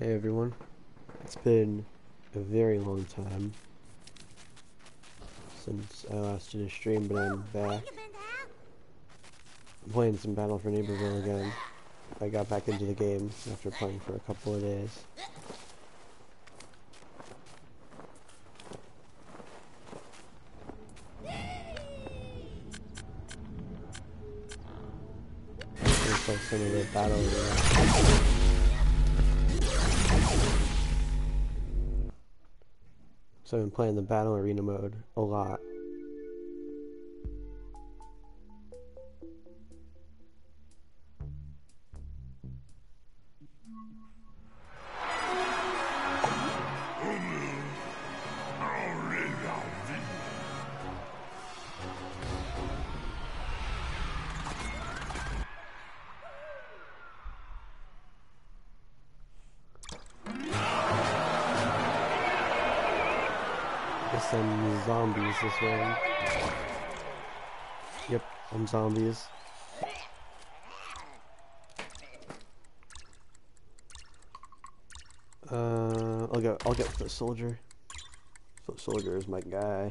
Hey everyone. It's been a very long time since I last did a stream, but I'm back. I'm playing some Battle for Neighborville again. I got back into the game after playing for a couple of days. Looks like some of the battle So I've been playing the battle arena mode a lot. Zombies. Uh, I'll get I'll get the soldier. Foot soldier is my guy.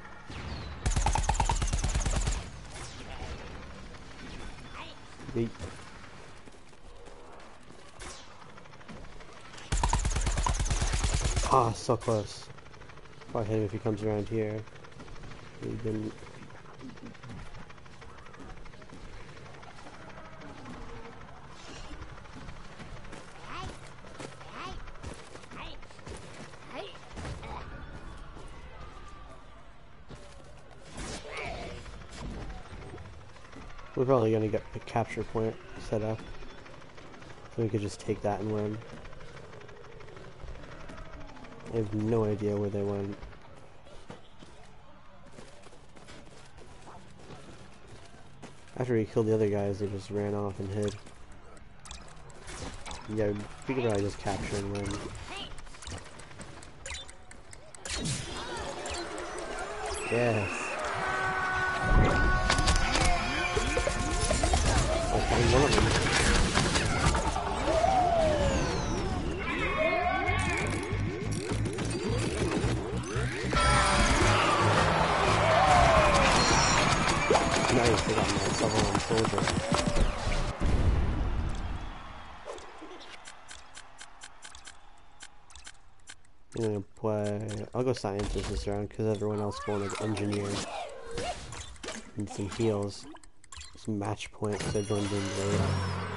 Ah, so close. Probably hit him if he comes around here. He didn't. We're probably gonna get the capture point set up. So we could just take that and win. I have no idea where they went. After we killed the other guys, they just ran off and hid. Yeah, we could probably just capture and win. Yes. one of them. Soldier. I'm gonna play. I'll go scientist this round because everyone else going like engineer and some heals some match points I joined in later.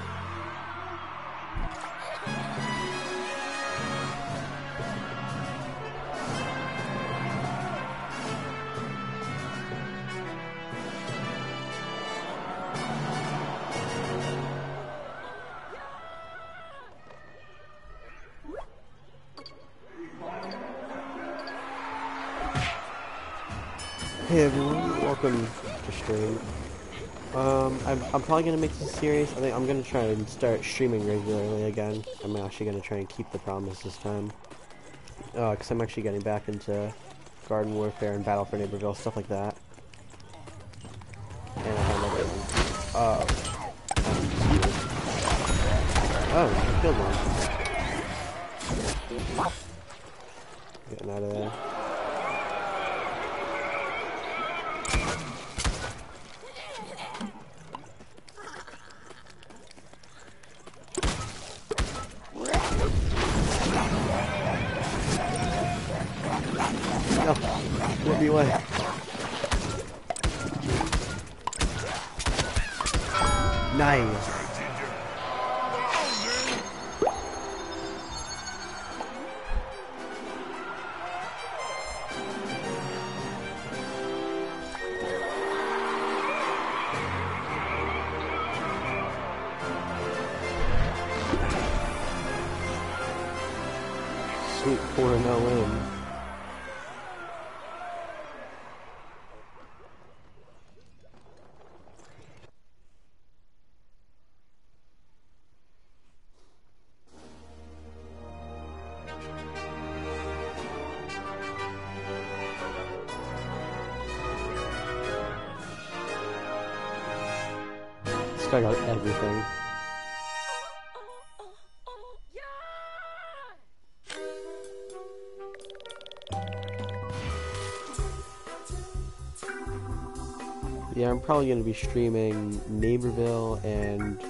I'm, probably gonna make this series. I think I'm gonna try and start streaming regularly again. I'm actually gonna try and keep the promise this time. Uh, cause I'm actually getting back into Garden Warfare and Battle for Neighborville, stuff like that. Guy got everything. Yeah, I'm probably going to be streaming Neighborville and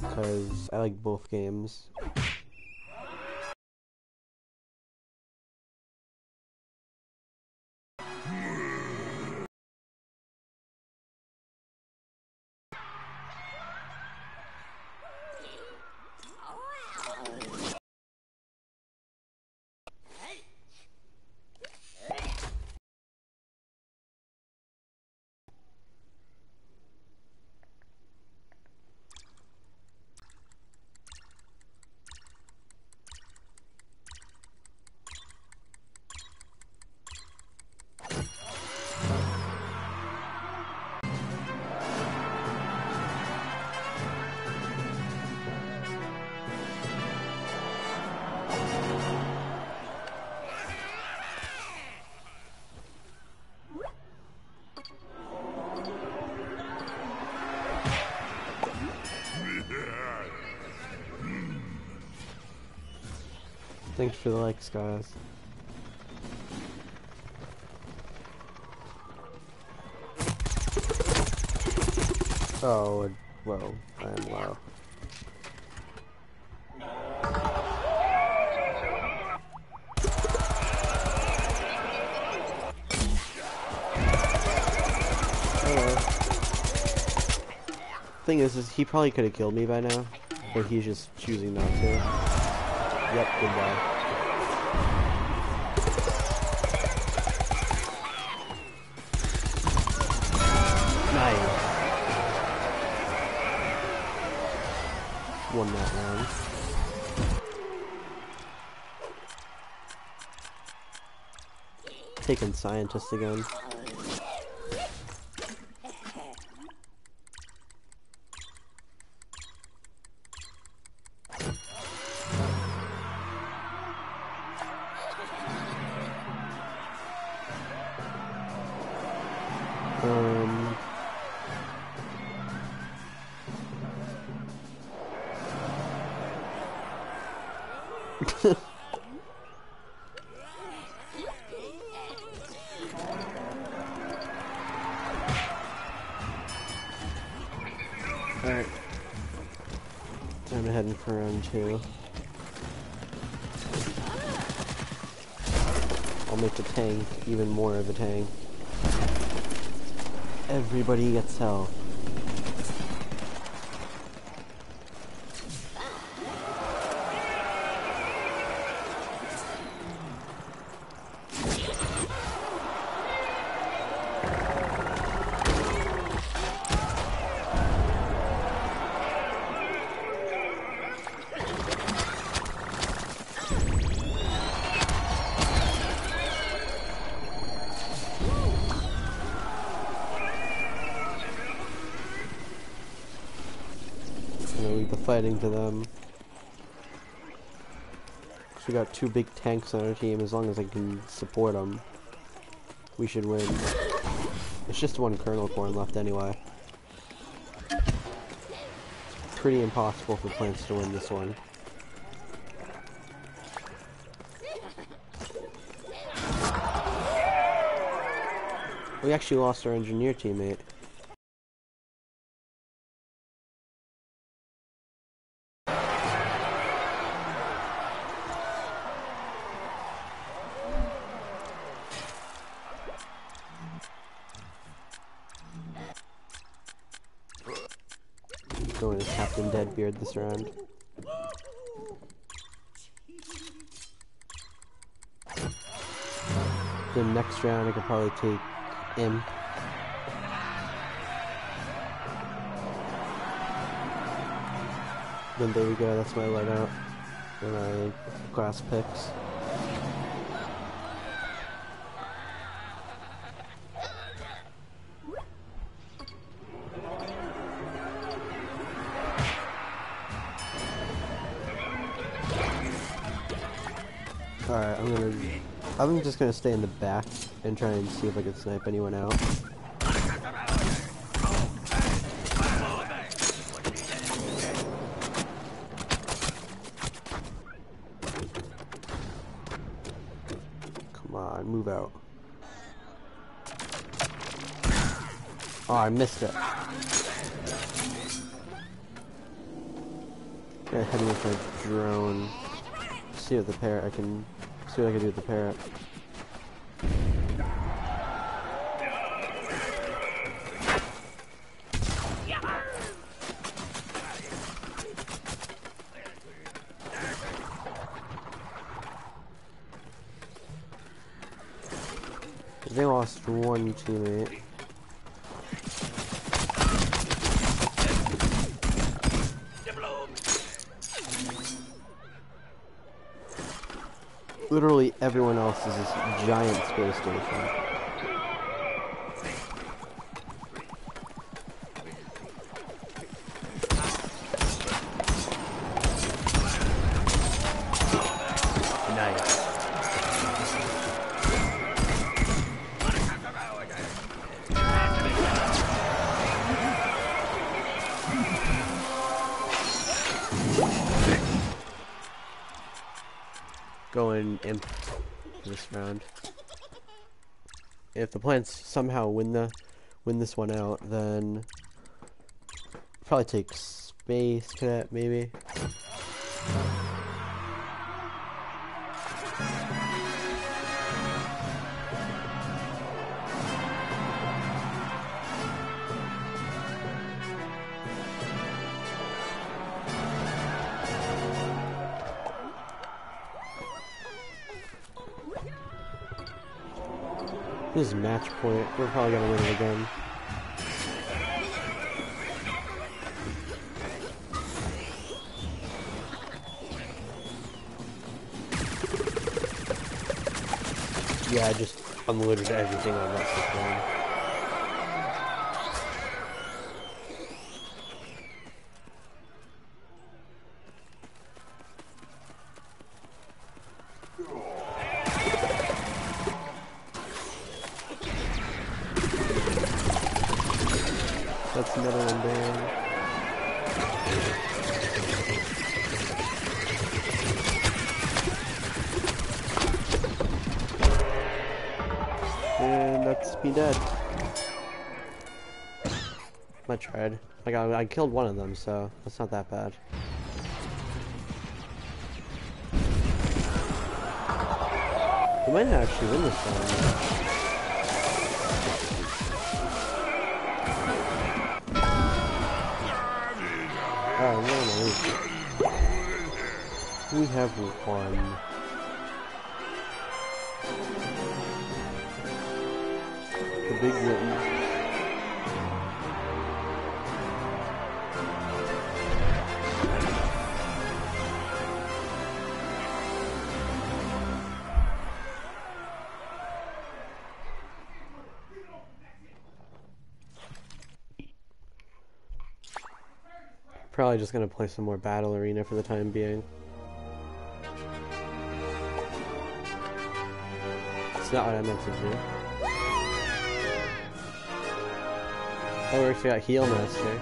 because I like both games. Thanks for the likes, guys. Oh, whoa, I am low. Thing is, is he probably could have killed me by now, but he's just choosing not to. Yep, goodbye. Won that round. Taking scientist again. Two. I'll make the tank even more of a tank. Everybody gets health. Fighting for them. We got two big tanks on our team. As long as I can support them, we should win. It's just one Kernel Corn left anyway. Pretty impossible for Plants to win this one. We actually lost our engineer teammate. Round. The next round I could probably take Imp. Then there we go, that's my loadout. And my class picks. Just gonna stay in the back and try and see if I can snipe anyone out. Come on, move out. Oh, I missed it. Gotta head with my drone. See what the parrot I can see what I can do with the parrot. They lost one teammate. Literally else is this giant space station. Round. If the plants somehow win the win this one out, then probably take space cadet maybe. This is match point. We're probably gonna win it again. Yeah, I just unloaded everything on that system. Killed one of them, so that's not that bad. We might actually win this one. No, no. We have one. The big win. Probably just gonna play some more Battle Arena for the time being. It's not what I meant to do. Oh, we actually got Heal Master.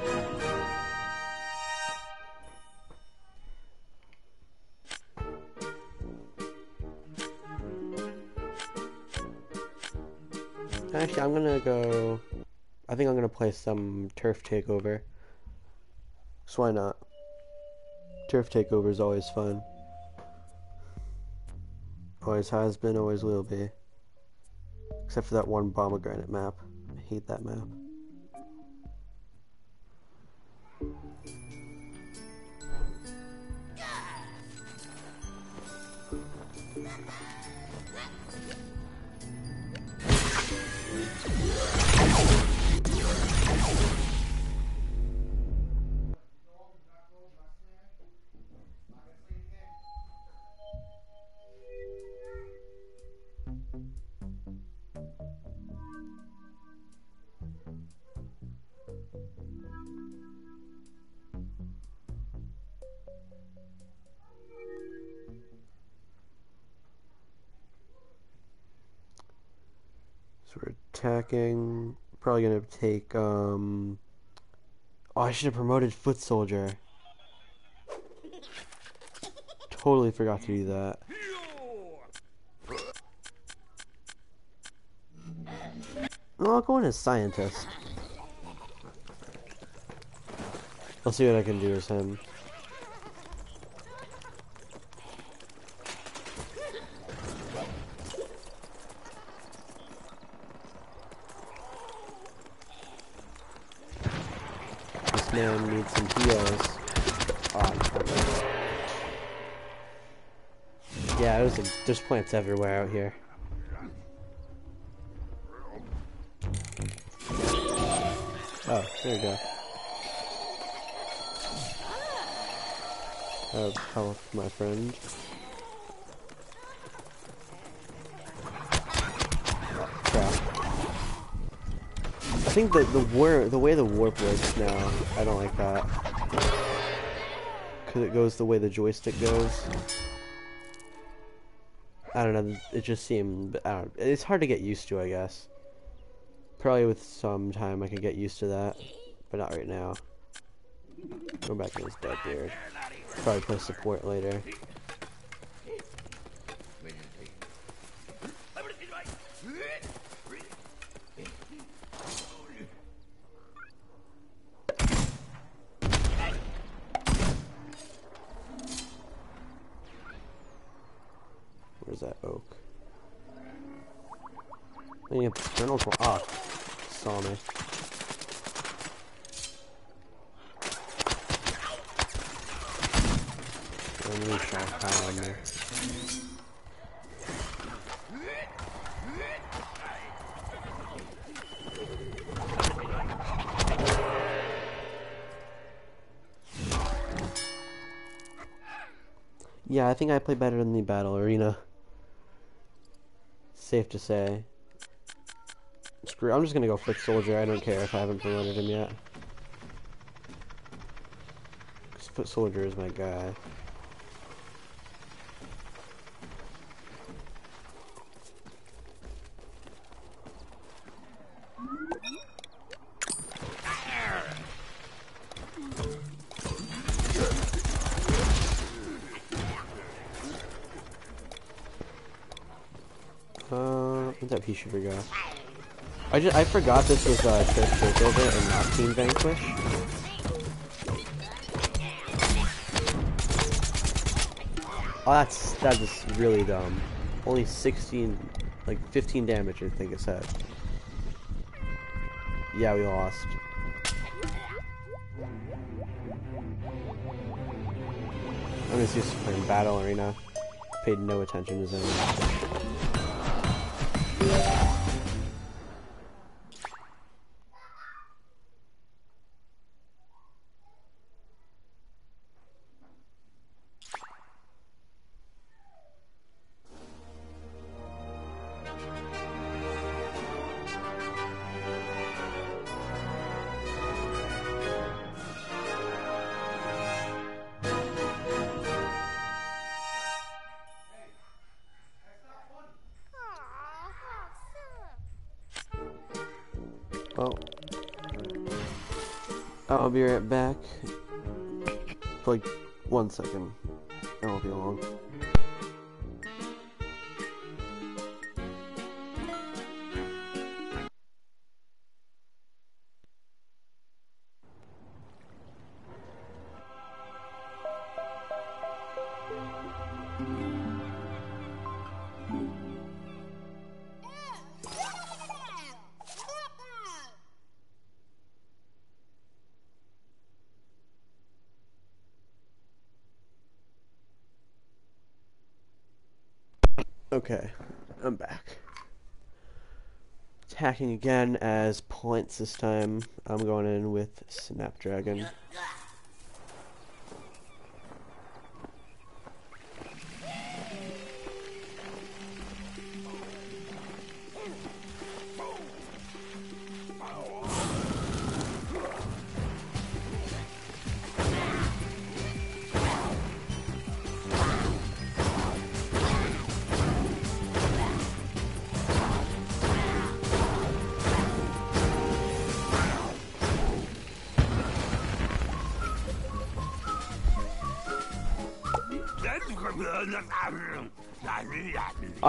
Actually, I'm gonna go. I think I'm gonna play some Turf Takeover. So why not? Turf Takeover is always fun. Always has been, always will be. Except for that one pomegranate map. I hate that map. Attacking. Probably gonna take, um... Oh, I should have promoted foot soldier. Totally forgot to do that. I'll go in as scientist. I'll see what I can do as him. This man needs some heals. Oh, yeah, there's, plants everywhere out here. Oh, there we go. Oh, Have health, my friend. Oh. I think that the war, the way the warp works now, I don't like that. Cause it goes the way the joystick goes. I don't know, it just seemed, I don't, it's hard to get used to, I guess. Probably with some time I could get used to that, but not right now. Go back to his Deadbeard. Probably play support later. Where's that oak? I need external. Ah, saw me. Enemy shot power on me. Yeah, I think I play better in the battle arena. Safe to say. Screw, I'm just gonna go foot soldier. I don't care if I haven't promoted him yet. Foot soldier is my guy. You forgot? I just I forgot this was uh, Turf Takeover and not Team Vanquish. Oh, that's that is really dumb. Only 16, like 15 damage, I think it said. Yeah, we lost. I'm just used to playing Battle Arena. Paid no attention to Zone. Be right back. For like one second. That won't be long. Okay, I'm back. Attacking again as points this time. I'm going in with Snapdragon.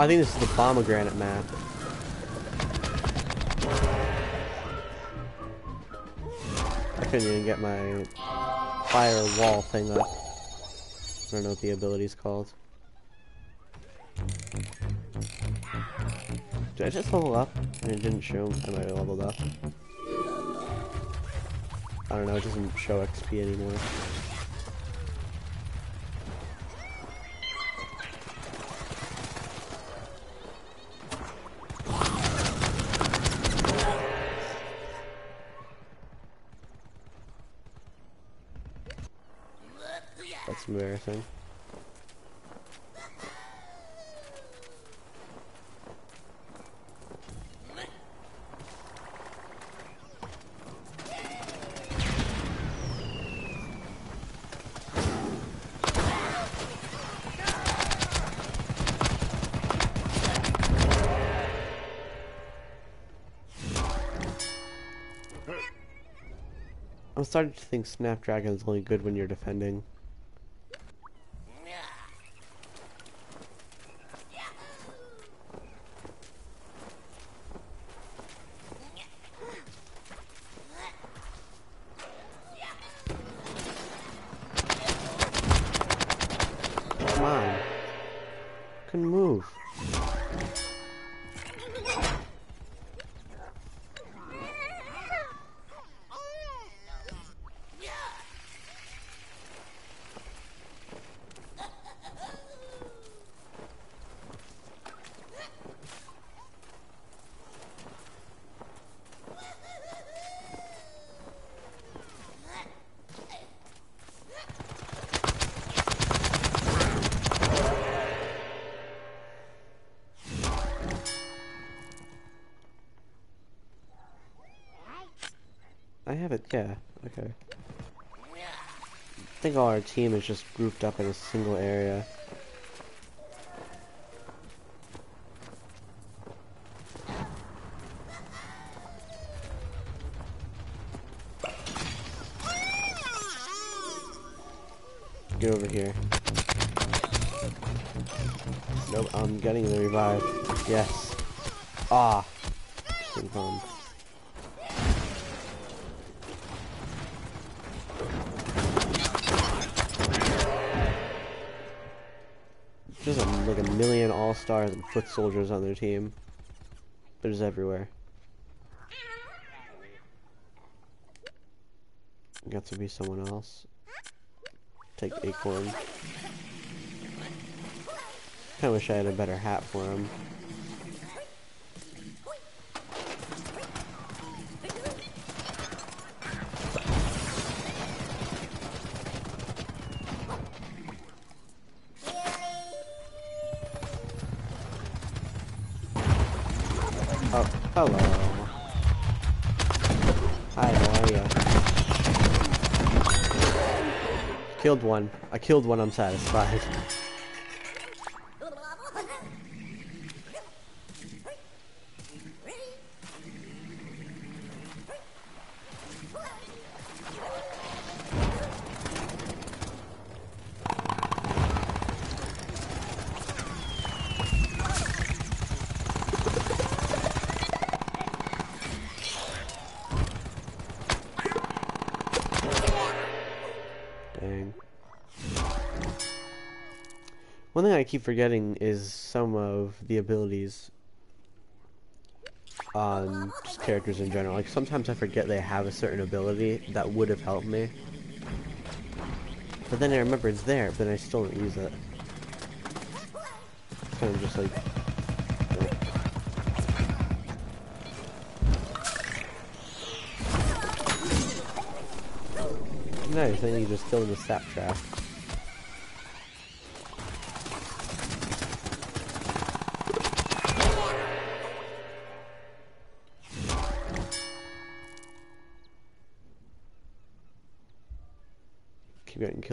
I think this is the pomegranate map. I couldn't even get my fire wall thing up. I don't know what the ability's called. Did I just level up? And it didn't show I might have leveled up. I don't know, it doesn't show XP anymore. Starting to think Snapdragon is only good when you're defending. All our team is just grouped up in a single area. Soldiers on their team. They're just everywhere. Got to be someone else. Take Acorn. Kinda wish I had a better hat for him. Hello. Hi, how are? Killed one. I killed one, I'm satisfied. One thing I keep forgetting is some of the abilities on just characters in general. Like sometimes I forget they have a certain ability that would have helped me. But then I remember it's there, but I still don't use it. Kind of just like Nice, then you just kill with sap trap.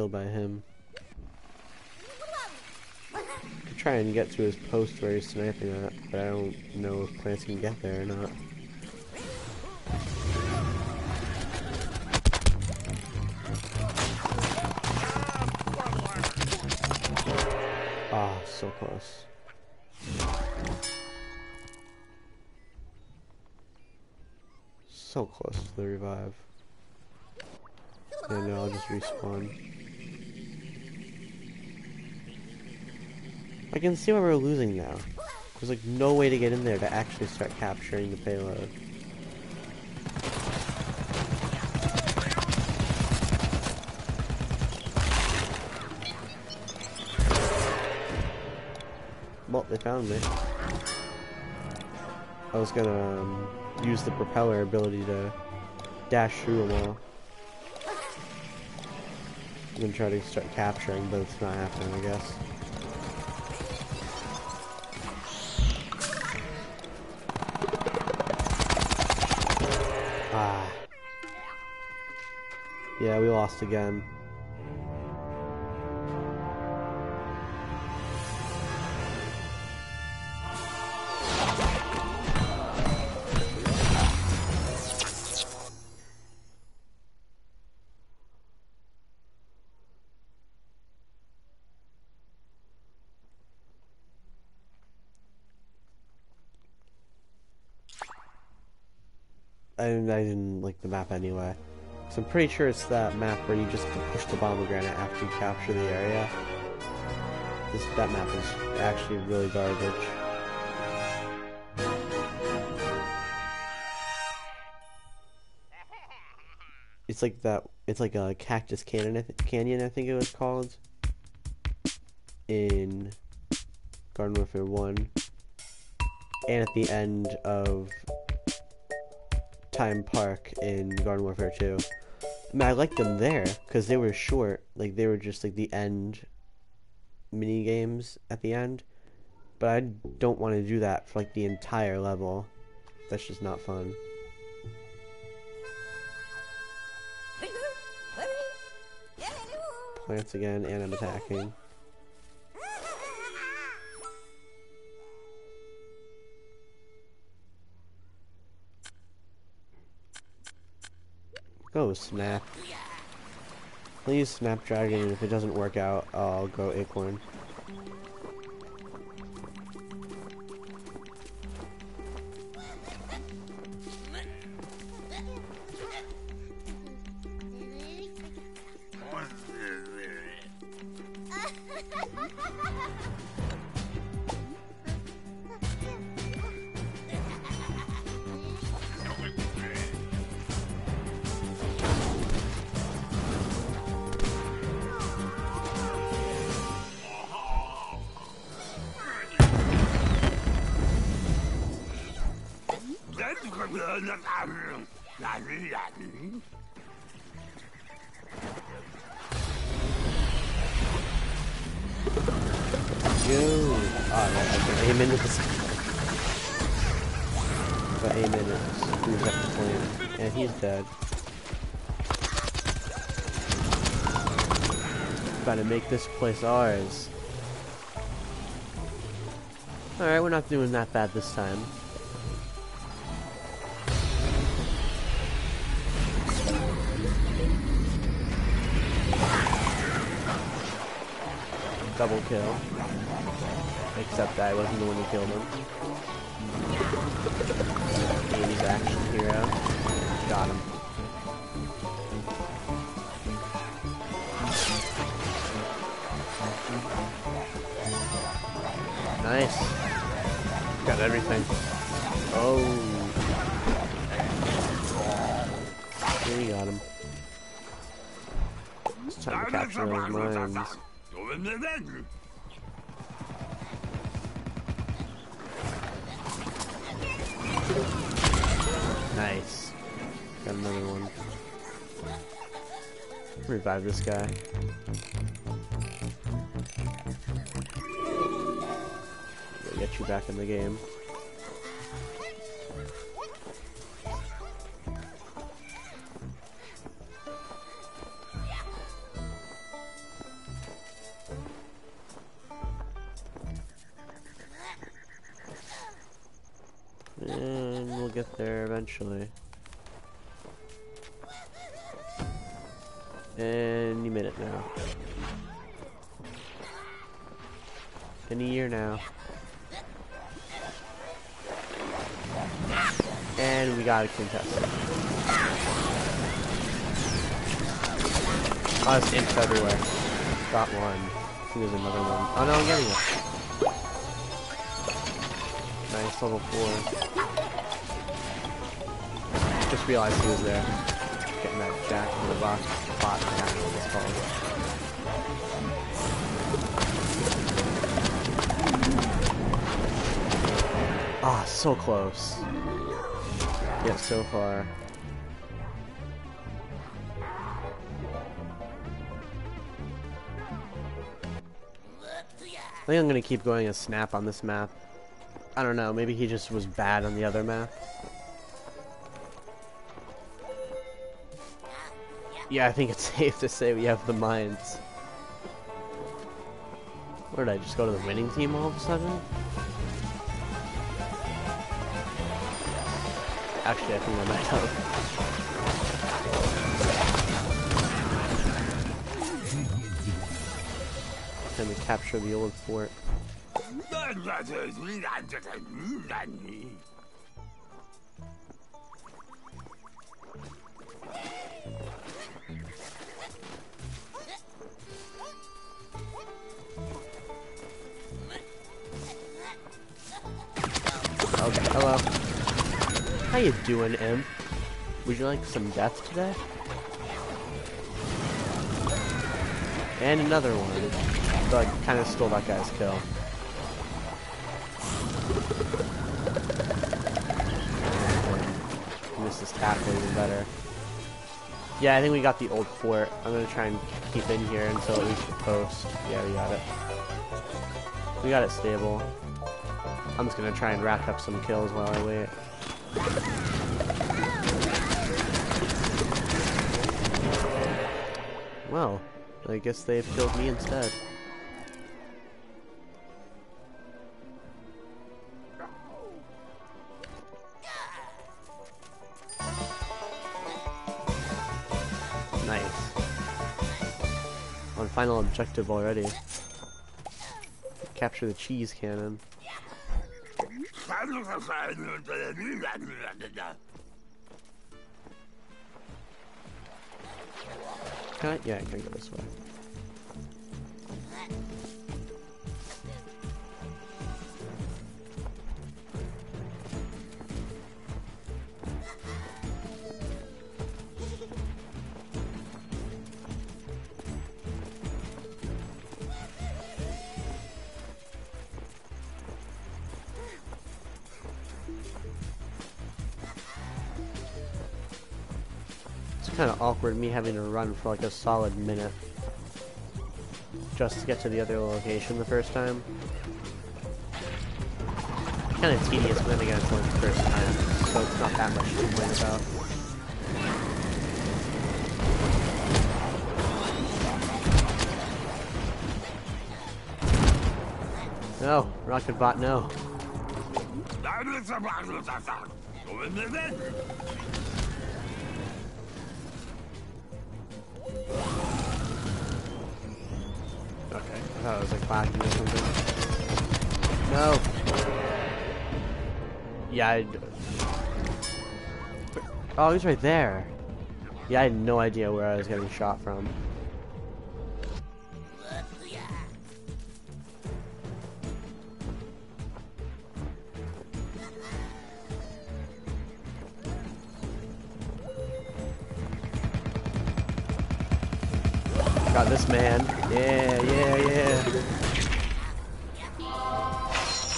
Killed by him. Could try and get to his post where he's sniping at, but I don't know if plants can get there or not. Ah, so close. So close to the revive. And I'll just respawn. I can see why we're losing now. There's like no way to get in there to actually start capturing the payload. Well, they found me. I was gonna um, use the propeller ability to dash through them all. I'm gonna try to start capturing, but it's not happening, I guess. Lost again. I didn't like the map anyway. So I'm pretty sure it's that map where you just push the pomegranate after you capture the area. This, that map is actually really garbage. It's like that. It's like a cactus canyon. I canyon, I think it was called. In Garden Warfare One, and at the end of Time Park in Garden Warfare 2. I liked them there because they were short. Like they were just like the end mini games at the end. But I don't want to do that for like the entire level. That's just not fun. Plants again, and I'm attacking. Go Snap. I'll Snapdragon, if it doesn't work out, I'll go Acorn. This place ours. Alright, we're not doing that bad this time. Double kill. Except I wasn't the one who killed him. 80s action hero. Got him. Nice. Got everything. Oh. You got him. It's time to capture those mines. Nice. Got another one. Revive this guy. Back in the game. And we'll get there eventually. Contestant. Oh, there's imps everywhere. Got one. I think there's another one. Oh no, I'm getting it. Nice level four. Just realized he was there. Getting that jack in the box. Pot, yeah, it's called. Ah, so close. Yet so far. I think I'm gonna keep going as Snap on this map. I don't know, maybe he just was bad on the other map. Yeah, I think it's safe to say we have the mines. Where did I just go to the winning team all of a sudden? Actually, I think I might have. Can we capture the old fort? Okay, hello. How you doing, Imp? Would you like some death today? And another one. So I kind of stole that guy's kill. And this is tackle even better. Yeah, I think we got the old fort. I'm gonna try and keep in here until at least the post. Yeah, we got it. We got it stable. I'm just gonna try and rack up some kills while I wait. Well, I guess they've killed me instead. Nice. On final objective already. Capture the cheese cannon. Can I? Yeah, I can go this way. Kind of awkward me having to run for like a solid minute just to get to the other location the first time. Kind of tedious, but then again, it's only the first time, so it's not that much to complain about. No, Rocket Bot, no. Okay, I thought it was like lagging or something. No. Yeah, I. Oh, he's right there. Yeah, I had no idea where I was getting shot from. Got this man.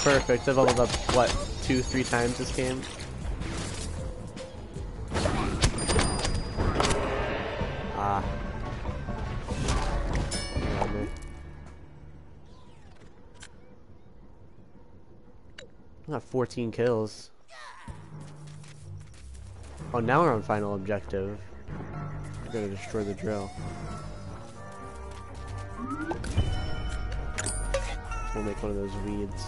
Perfect. I've leveled up, what, two, three times this game? Ah. Got 14 kills. Oh, now we're on final objective. We're gonna destroy the drill. We'll make one of those weeds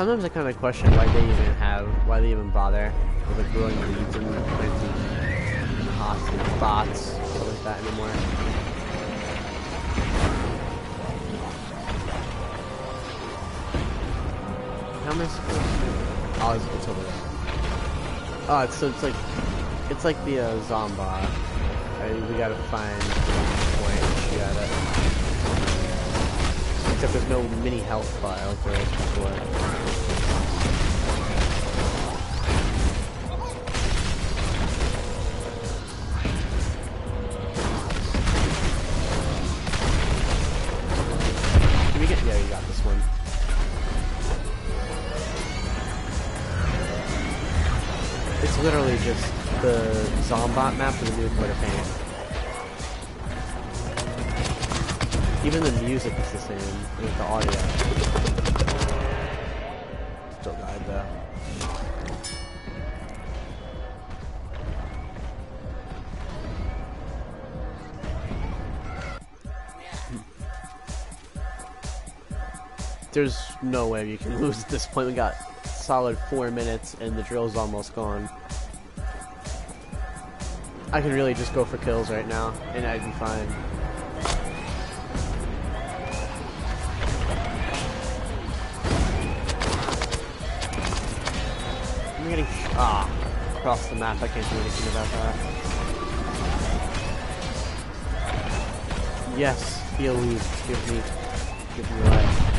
sometimes I kind of question why they even have, why they even bother with the growing leads and planting hostage bots, stuff like that anymore. How am I supposed to? Oh, it's, it's over there. Oh, it's, so it's like, it's like the uh, Zomba. Right, we gotta find the point point. it. Except there's no mini health bar. Music is the same the audio. Still died though. There's no way you can lose at this point. We got solid four minutes and the drill's almost gone. I could really just go for kills right now and I'd be fine. The map. I can't do anything about that. Yes, heal leave. Give me, give me life.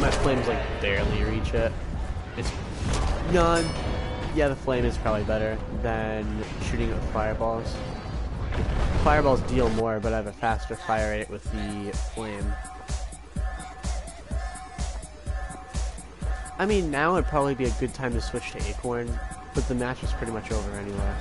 My, flames like barely reach it. It's none. Yeah, the flame is probably better than shooting fireballs. Fireballs deal more, but I have a faster fire rate with the flame. I mean, now would probably be a good time to switch to Acorn, but the match is pretty much over anyway.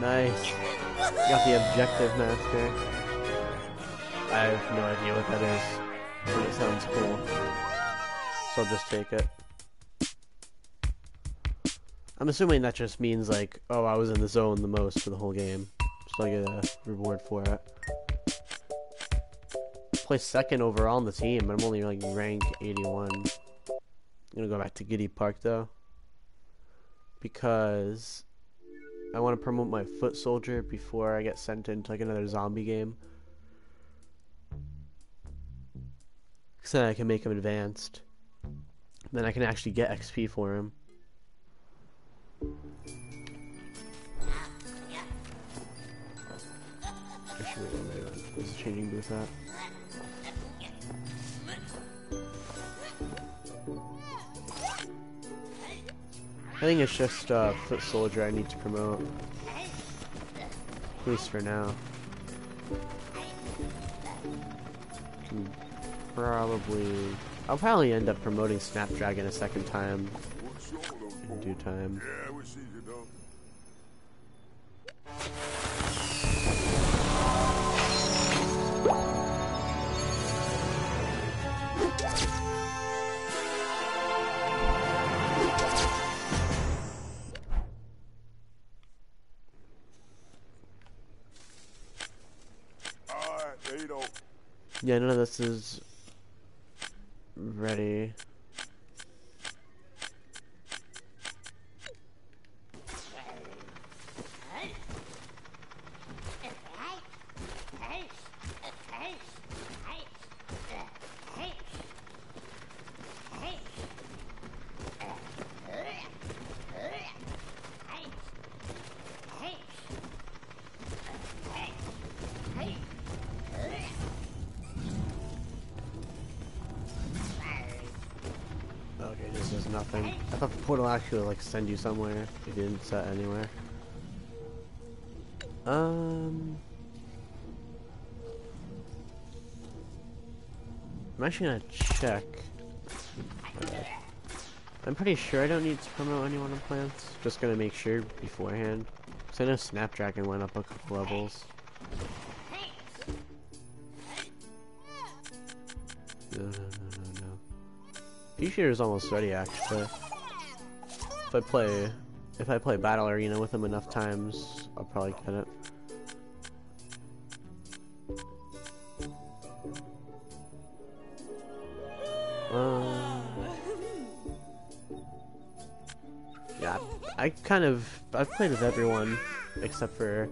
Nice. Got the objective master. I have no idea what that is, but it sounds cool. So I'll just take it. I'm assuming that just means like, oh, I was in the zone the most for the whole game. So I get a reward for it. Placed second overall on the team, but I'm only like rank 81. I'm gonna go back to Giddy Park though. Because I want to promote my foot soldier before I get sent into like another zombie game. Cause then I can make him advanced. Then I can actually get XP for him. Actually, wait, wait, wait, wait. Where's the changing booth at? I think it's just uh, foot soldier I need to promote. At least for now. Hmm, Probably. I'll probably end up promoting Snapdragon a second time in due time. This is ready. Portal like send you somewhere. It didn't set anywhere. Um. I'm actually gonna check. I'm pretty sure I don't need to promote anyone on plants. Just gonna make sure beforehand. Cause I know Snapdragon went up a couple levels. No, no, no, no, no. Peashooter is almost ready actually. If I play, if I play Battle Arena with him enough times, I'll probably get it. Um, yeah, I kind of I've played with everyone except for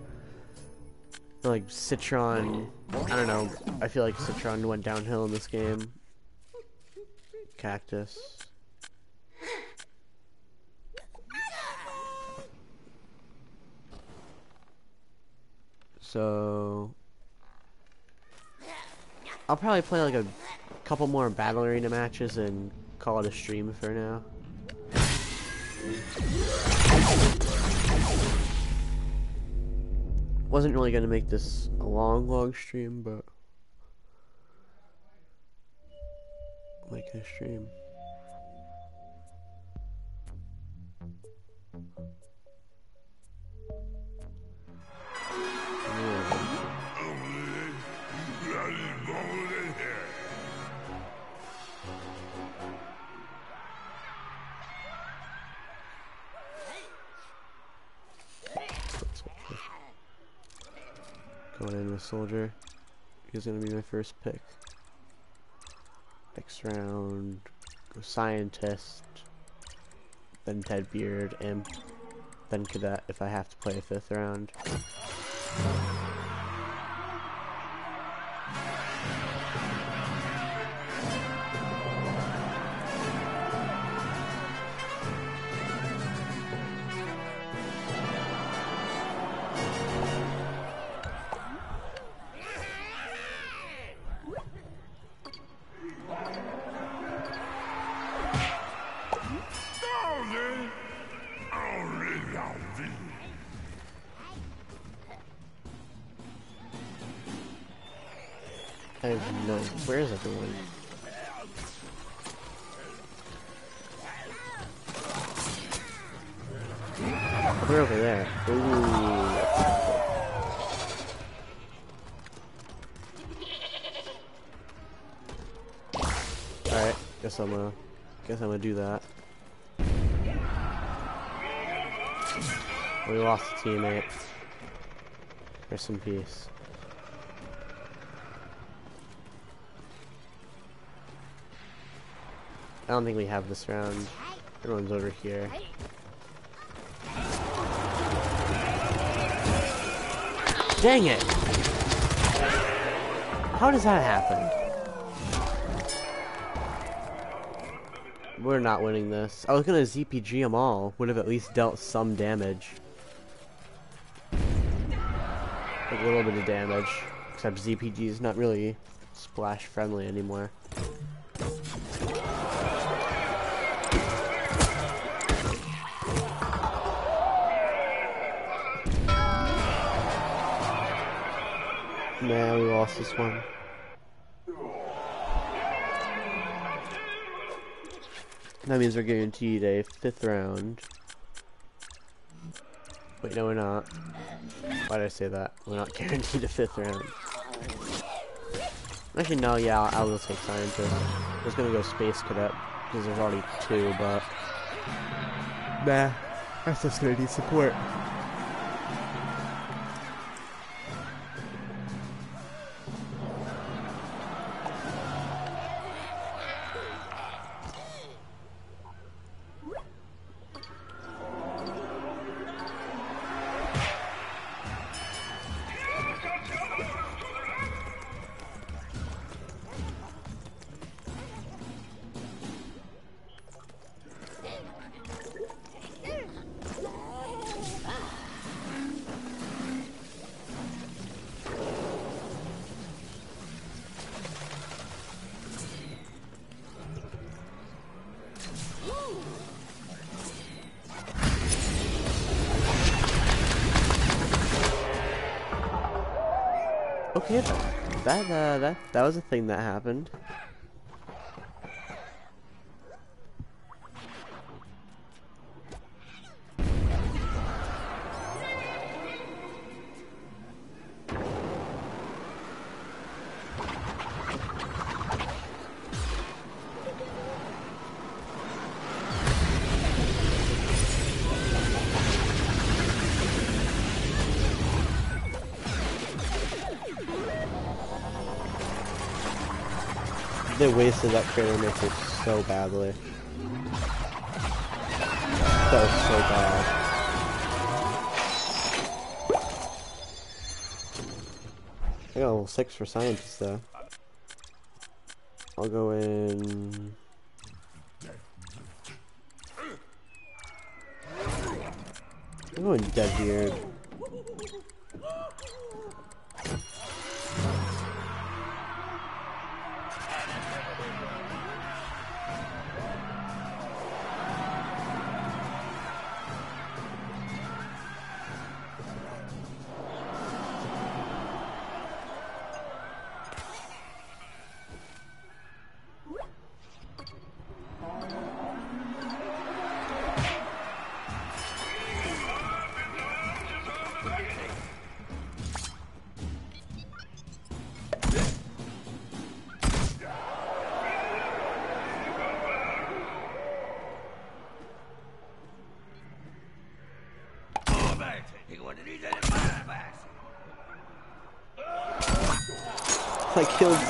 like Citron. I don't know. I feel like Citron went downhill in this game. Cactus. So I'll probably play like a couple more battle arena matches and call it a stream for now. Wasn't really gonna make this a long, long stream, but make a stream. With Soldier. He's gonna be my first pick. Next round, go Scientist, then Deadbeard, Imp, then Cadet if I have to play a fifth round. Alright, guess I'm gonna guess I'm gonna do that. We lost a teammate. Rest in peace. I don't think we have this round. Everyone's over here. Dang it! How does that happen? We're not winning this. I was gonna ZPG them all. Would have at least dealt some damage. A little bit of damage. Except ZPG is not really splash friendly anymore. Nah, we lost this one. That means we're guaranteed a fifth round. Wait, no, we're not. Why did I say that? We're not guaranteed a fifth round. Actually, no, yeah, I'll, I'll just take scientist. I was gonna go space cadet because there's already two, but nah, that's just gonna need support. Okay, that that uh, that that was a thing that happened. Wasted that crater it so badly. That was so bad. I got a level 6 for scientists though. I'll go in... I'm going Deadbeard. I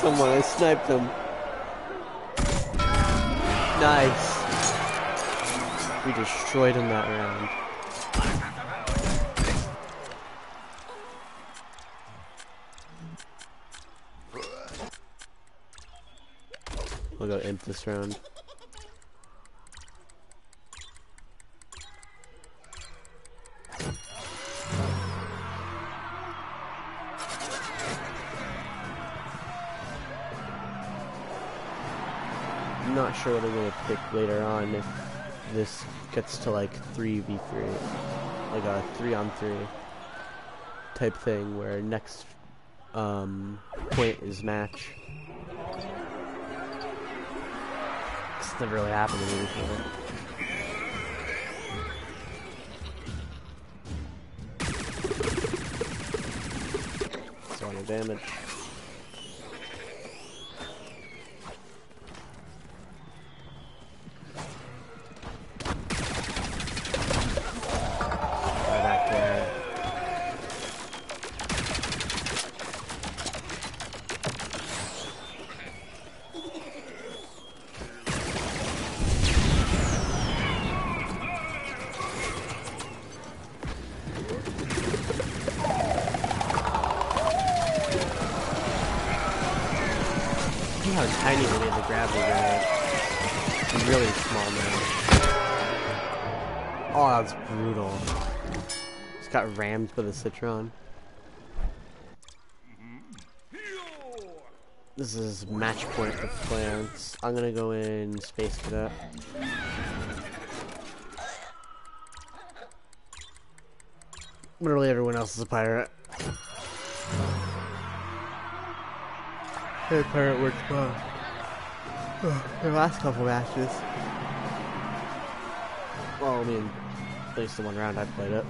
someone, I sniped him. Nice. We destroyed him that round. We'll go imp this round. Sure what I'm gonna pick later on if this gets to like 3v3. Like a 3 on 3 type thing where next um, point is match. It's never really happened to me before. Damage. Rammed the Citron. This is match point for plants. I'm gonna go in Space Cadet. Literally everyone else is a pirate. Hey, pirate works well. The last couple matches. Well, I mean, at least the one round I played it.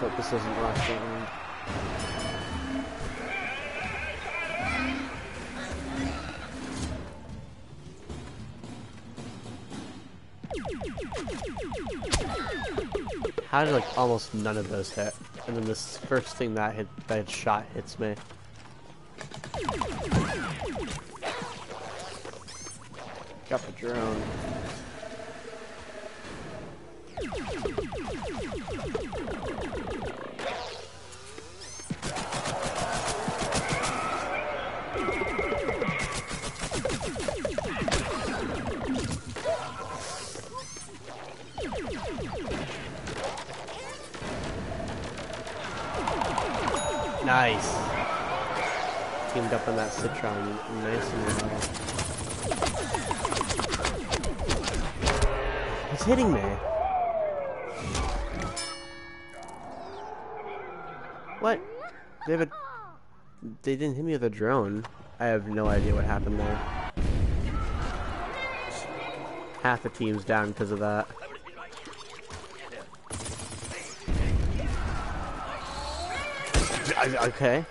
Let's hope this isn't last round. How did like almost none of those hit? And then this first thing that hit that shot hits me. Got the drone. Citron. Nice and. He's hitting me. What? They have a... They didn't hit me with a drone. I have no idea what happened there. Half the team's down because of that. Okay.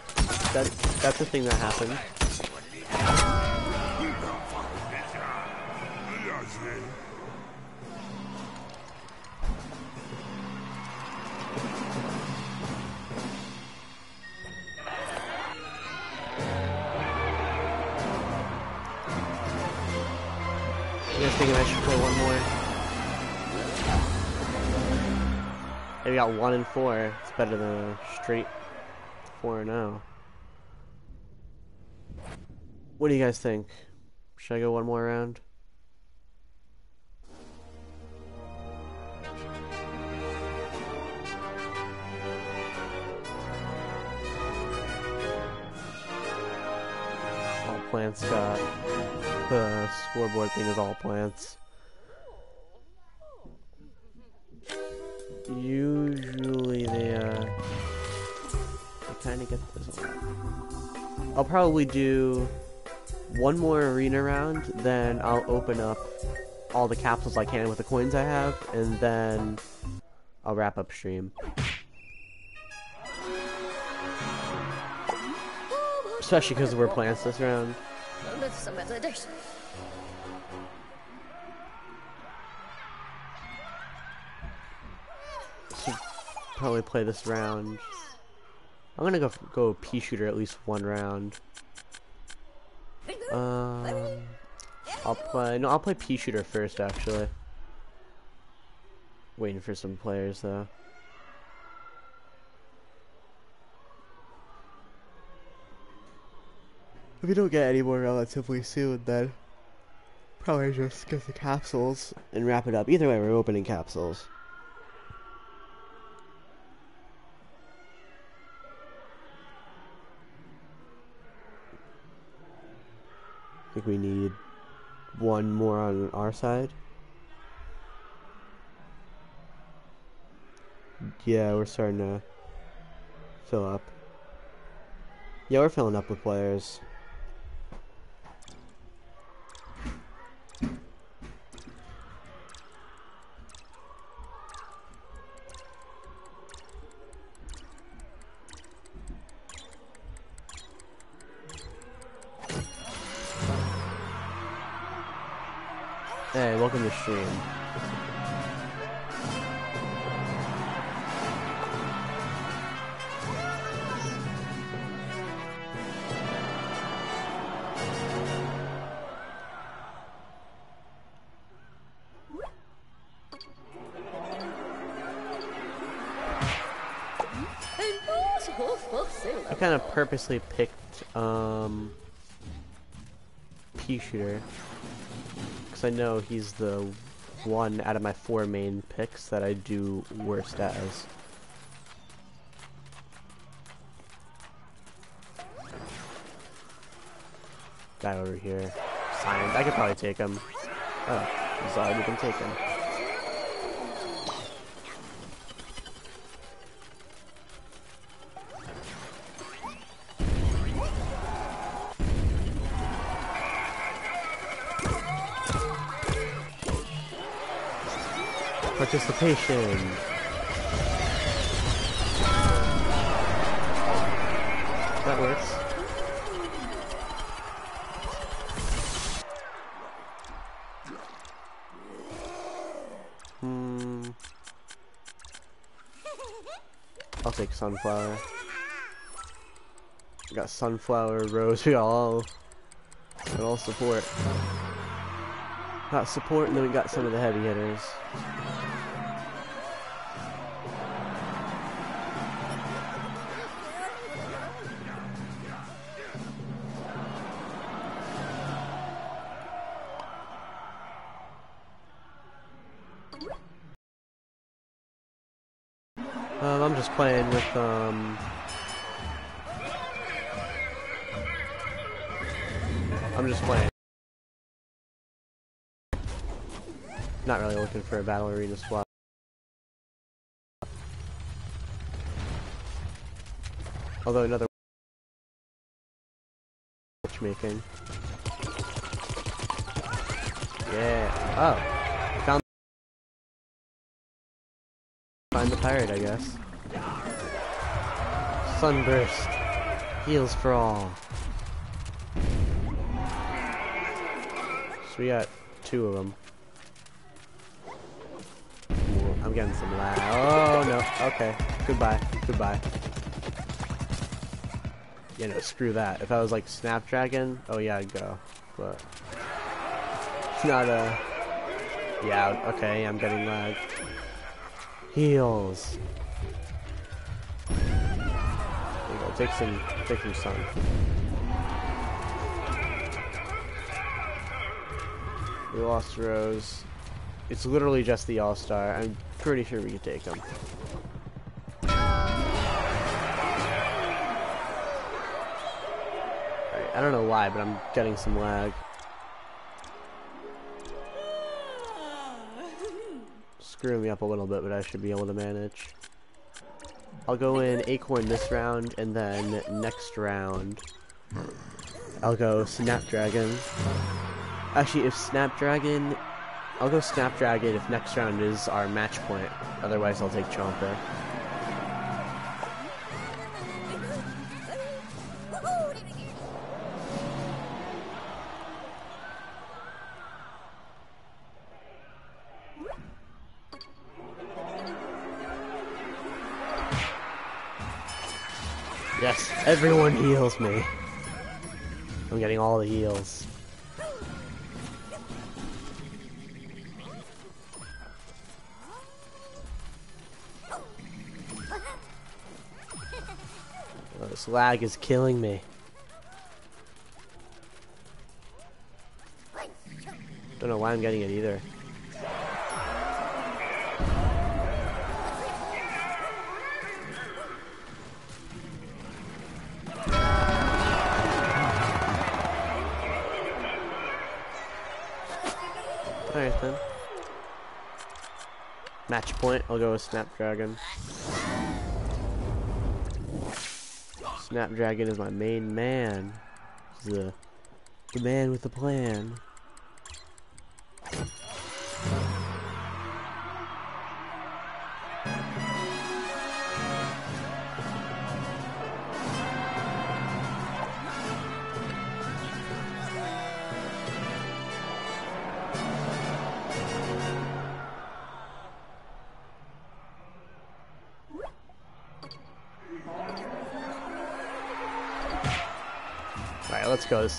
That, that's the thing that happened. Got one and four. It's better than a straight four and zero. What do you guys think? Should I go one more round? All plants got the scoreboard thing is all plants. Usually they uh I kinda get this one. I'll probably do one more arena round, then I'll open up all the capsules I can with the coins I have, and then I'll wrap up stream. Especially because we're plants this round. Probably play this round. I'm gonna go go pea shooter at least one round. Um, I'll play. No, I'll play pea shooter first. Actually, waiting for some players though. If we don't get any more relatively soon, then probably just get the capsules and wrap it up. Either way, we're opening capsules. Think we need one more on our side. Yeah, we're starting to fill up. Yeah, we're filling up with players. Hey, welcome to stream. I kind of purposely picked um pea shooter because I know he's the one out of my four main picks that I do worst as. Guy over here. Signed. I could probably take him. Oh, he's already been taken. That works. Hmm. I'll take sunflower. We got sunflower, rose, we got all, got all support. Got support, and then we got some of the heavy hitters. Not really looking for a battle arena squad. Although another matchmaking. Yeah. Oh. Found Find the pirate, I guess. Sunburst. Heals for all. So we got two of them. I'm getting some lag. Oh no. Okay. Goodbye. Goodbye. You know, screw that. If I was like Snapdragon, oh yeah, I'd go. But it's not a. Yeah. Okay. I'm getting lag. Heals. There. Take some. Take some sun. We lost Rose. It's literally just the All-Star. I'm pretty sure we could take him. Alright, I don't know why, but I'm getting some lag. Screwing me up a little bit, but I should be able to manage. I'll go in Acorn this round, and then next round, I'll go Snapdragon. Actually, if Snapdragon... I'll go Snapdragon if next round is our match point. Otherwise, I'll take Chomper. Yes, everyone heals me. I'm getting all the heals. This lag is killing me. Don't know why I'm getting it either. Alright then. Match point, I'll go with Snapdragon. Snapdragon is my main man. He's the, the man with the plan.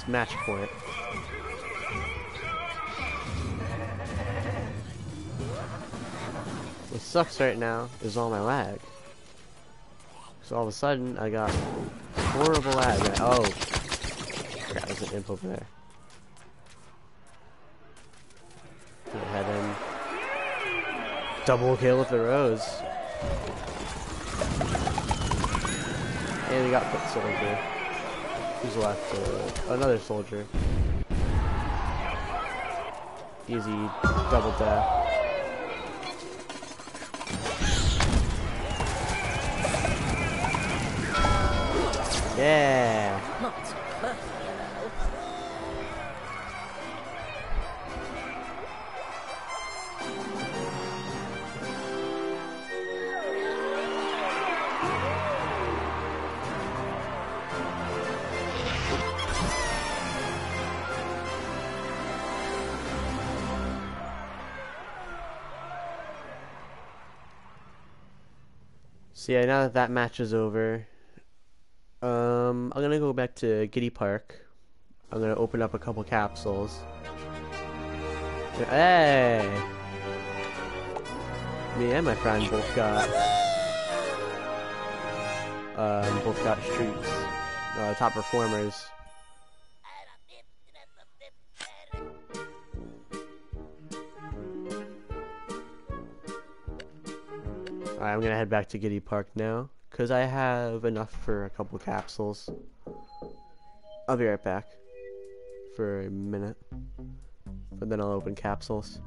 Match point. What sucks right now is all my lag. So all of a sudden, I got horrible lag. Oh, crap! There's an imp over there. Go ahead and double kill with the rose. And we got put foot soldier. Who's left? Uh, another soldier. Easy double death. Yeah. So yeah, now that that match is over, um, I'm gonna go back to Giddy Park. I'm gonna open up a couple capsules. Hey! Me and my friend both got, um, both got streaks, uh, top performers. I'm gonna head back to Giddy Park now, cause I have enough for a couple capsules. I'll be right back for a minute, but then I'll open capsules.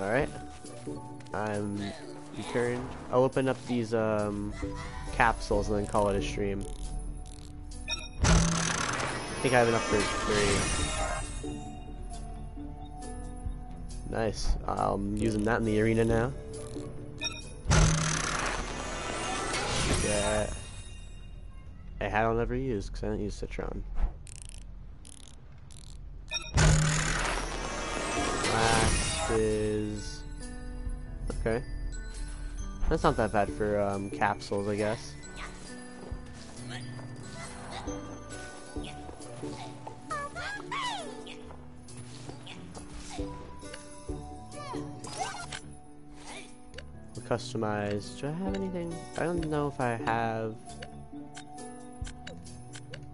Alright. I'm returned. I'll open up these um, capsules and then call it a stream. I think I have enough for three. Nice. I'm using that in the arena now. Yeah. A hat I'll never use because I don't use Citron. Last is okay. That's not that bad for um, capsules, I guess. We'll customize. Do I have anything? I don't know if I have.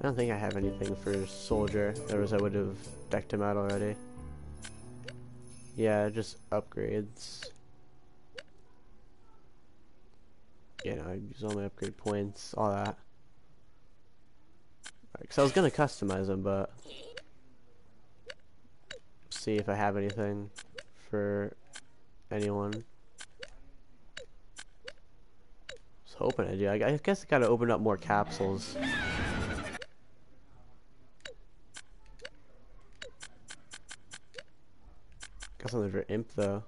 I don't think I have anything for soldier. Otherwise, I would have decked him out already. Yeah, just upgrades. You know, use all my upgrade points, all that. Because I was gonna customize them, but see if I have anything for anyone. I was hoping I do. I guess I gotta open up more capsules. Got something for imp though.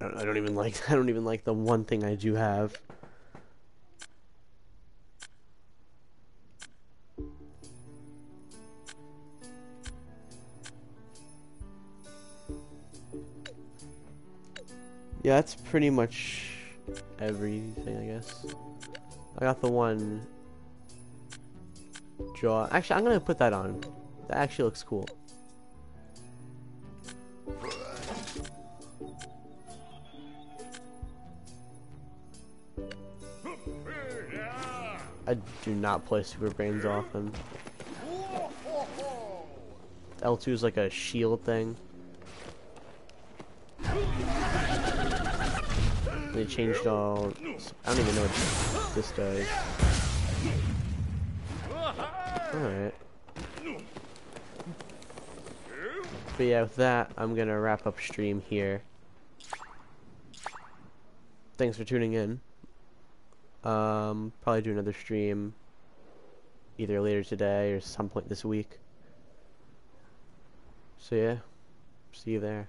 I don't, even like I don't even like the one thing I do have. Yeah, that's pretty much everything, I guess. I got the one jaw. Actually, I'm gonna put that on. That actually looks cool. Do not play Super Brainz often. L2 is like a shield thing. They changed all. I don't even know what this does. Alright. But yeah, with that, I'm gonna wrap up stream here. Thanks for tuning in. Um, probably do another stream either later today or some point this week. So yeah, see you there.